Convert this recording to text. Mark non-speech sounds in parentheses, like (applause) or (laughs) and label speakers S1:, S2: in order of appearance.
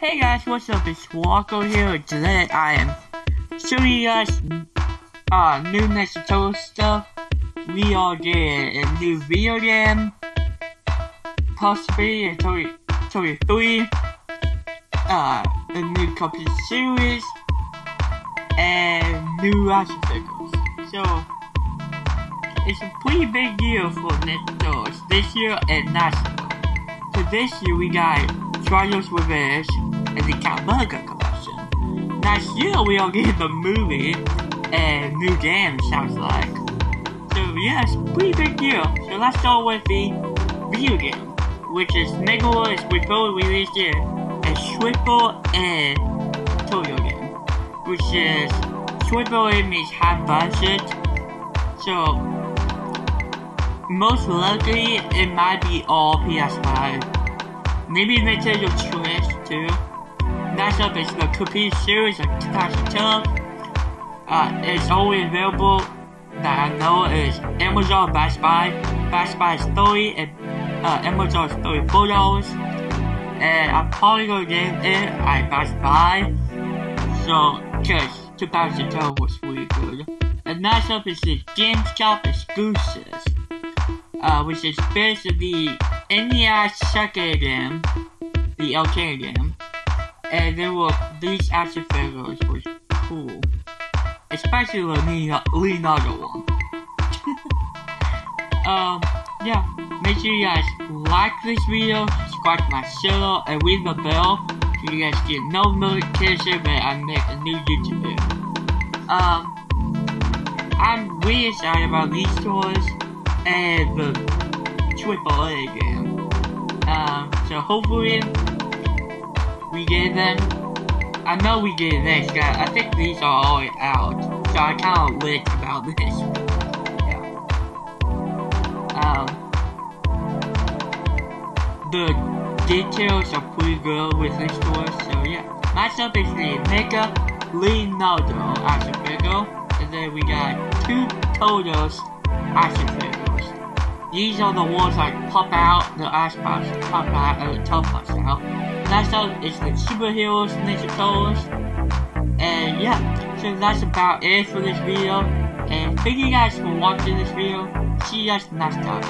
S1: Hey guys, what's up? It's Walker here. Today I am showing you guys uh, new Turtle stuff. We are getting a new video game, possibly Toy, Toy 3, uh, a new copy series, and new action figures. So, it's a pretty big year for Ninja this year and last year. So this year we got Trials Revenge and the Cowabunga collection. Last year we are getting the movie and new game sounds like. So yes, pretty big deal. So let's start with the video game, which is Nicholas we both released it a Triple and Toyo game. Which is A means high budget. So most likely it might be all PS5. Maybe Switch too. Next up is the Cookie series of 2012. Uh, it's only available that I know is Amazon Best Buy. Best Buy Story, and uh, Amazon Story $34. And I'm probably gonna get it at Best Buy. So, cause 2012 was really good. And next up is the GameStop exclusives. Uh, which is basically NES second game, the arcade game. And there were these action figures was cool. Especially the Leonardo one. (laughs) um, yeah. Make sure you guys like this video, subscribe to my channel, and ring the bell so you guys get no notification when I make a new YouTube video. Um, I'm really excited about these toys and the AAA game. Um, so hopefully we get them. I know we get this, guys. I think these are all out, so I kind of lit about this. (laughs) Yeah. Um, the details are pretty good with this toy, so yeah. Next up is the Mega Leonardo action figure, and then we got two Todos action figures. These are the ones that pop out, the ash pops pop out, uh, and the toe pops out. Next up is the superheroes, Ninja Turtles. And yeah, so that's about it for this video. And thank you guys for watching this video. See you guys next time.